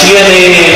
tiene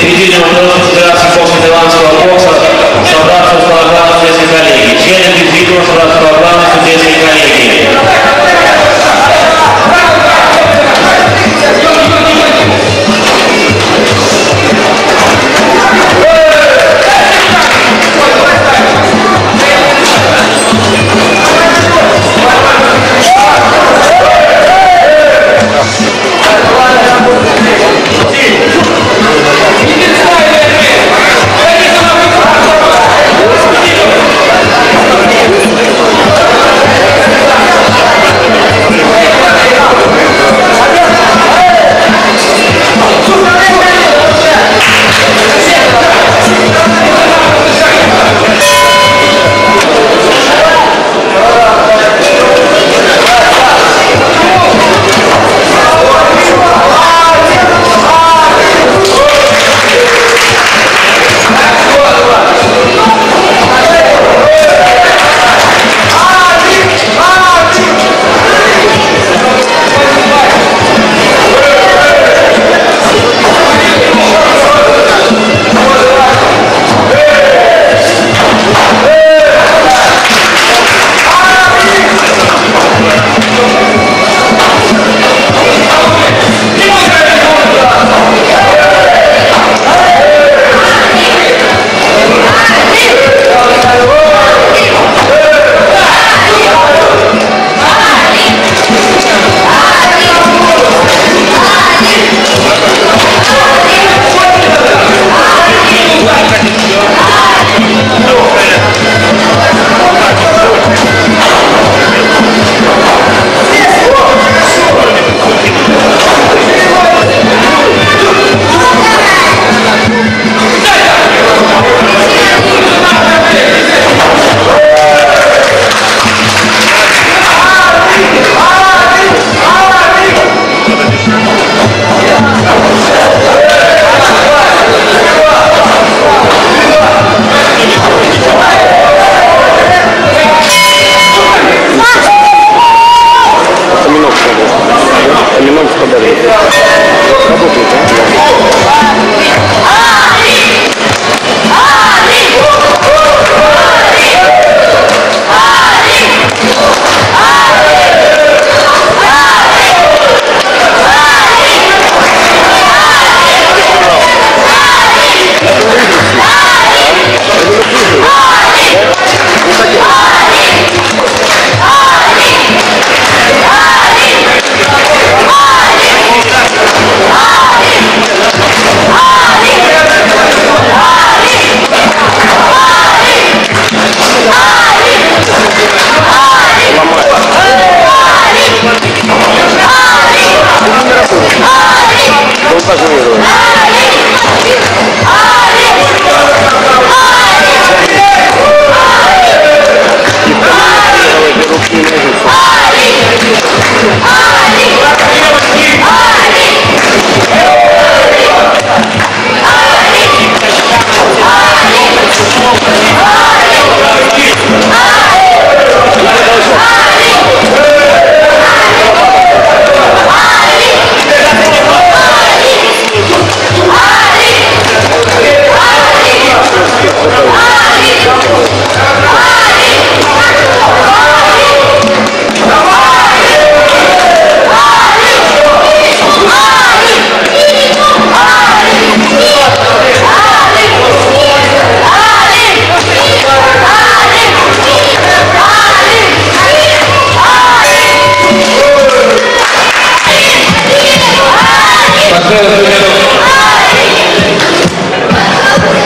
Тумянов.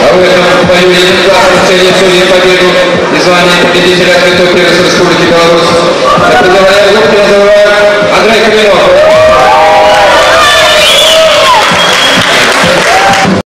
А в этом бою легендарный ценит судьи победу и звание победителя открытого первенства Республики Беларусь. Это называют, называют Андрей Каменов.